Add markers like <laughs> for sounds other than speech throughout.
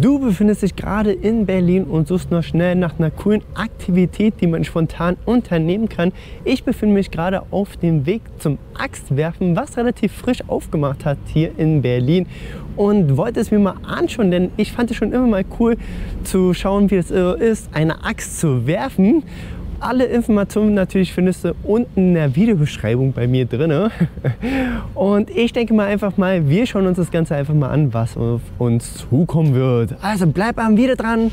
Du befindest dich gerade in Berlin und suchst noch schnell nach einer coolen Aktivität, die man spontan unternehmen kann. Ich befinde mich gerade auf dem Weg zum Axtwerfen, was relativ frisch aufgemacht hat hier in Berlin und wollte es mir mal anschauen, denn ich fand es schon immer mal cool zu schauen, wie es ist, eine Axt zu werfen. Alle Informationen natürlich findest du unten in der Videobeschreibung bei mir drin. <laughs> Und ich denke mal einfach mal, wir schauen uns das Ganze einfach mal an, was auf uns zukommen wird. Also bleib am Video dran.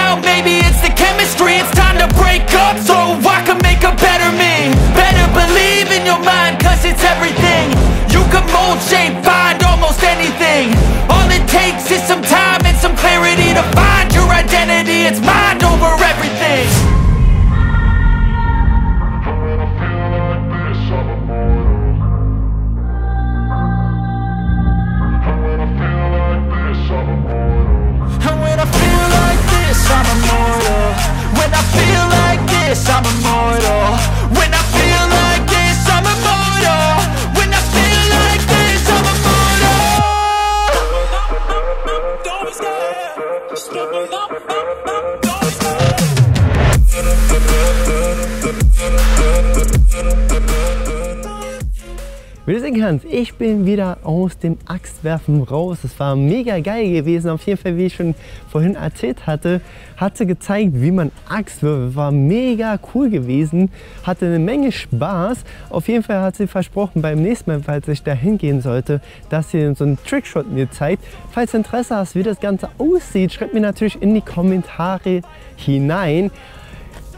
bump, bump, bump. Kannst, ich bin wieder aus dem Axtwerfen raus. Es war mega geil gewesen. Auf jeden Fall, wie ich schon vorhin erzählt hatte, hatte gezeigt, wie man Axt wirft. War mega cool gewesen. Hatte eine Menge Spaß. Auf jeden Fall hat sie versprochen, beim nächsten Mal, falls ich da hingehen sollte, dass sie so einen Trickshot mir zeigt. Falls Interesse hast, wie das Ganze aussieht, schreib mir natürlich in die Kommentare hinein.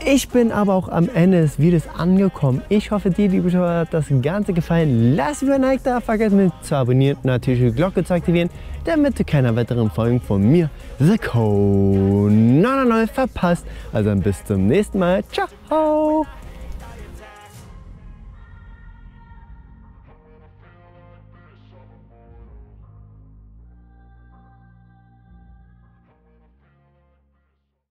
Ich bin aber auch am Ende des Videos angekommen. Ich hoffe, dir, liebe Zuschauer, hat das Ganze gefallen. Lass mir ein Like da, vergesst nicht zu abonnieren und natürlich die Glocke zu aktivieren, damit du keine weiteren Folgen von mir, The Code 99, verpasst. Also bis zum nächsten Mal. Ciao!